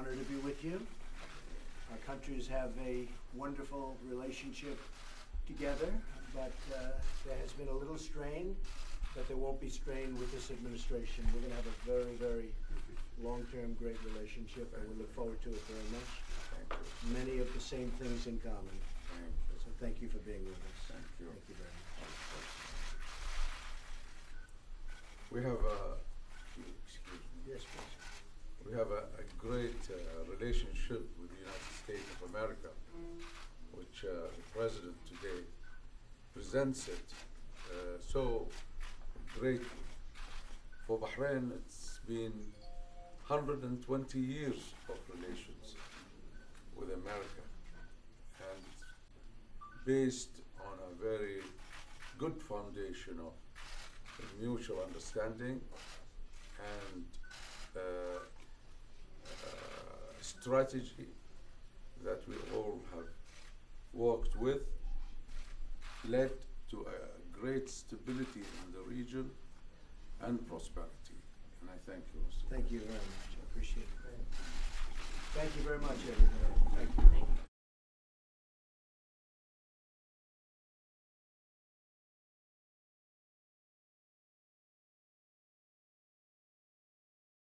honor to be with you. Our countries have a wonderful relationship together, but uh, there has been a little strain, but there won't be strain with this administration. We're going to have a very, very long-term great relationship, and we look forward to it very much. Many of the same things in common. So thank you for being with us. Thank you. Thank you very much. We have a, excuse me, Yes, please. we have a, a great uh, relationship with the United States of America, which uh, the President today presents it uh, so greatly. For Bahrain, it's been 120 years of relations with America, and based on a very good foundation of mutual understanding and uh, strategy that we all have worked with led to a great stability in the region and prosperity. And I thank you, Mr. Thank you very much. I appreciate it. Thank you very much, everybody.